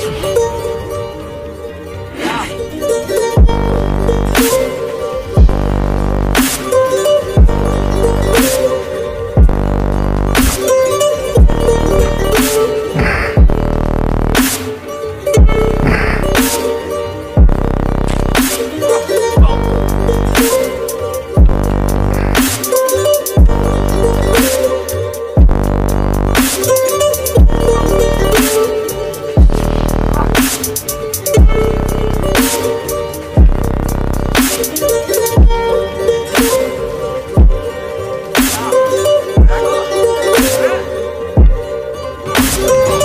Woo! Oh.